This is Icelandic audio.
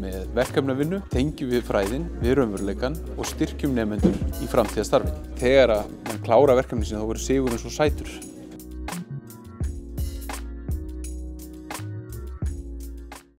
Með verkefnavinnu tengjum við fræðin við raunveruleikan og styrkjum nefnendur í framtíðastarfi. Þegar að mann klára verkefni sinni þá verður sigurinn svo sætur.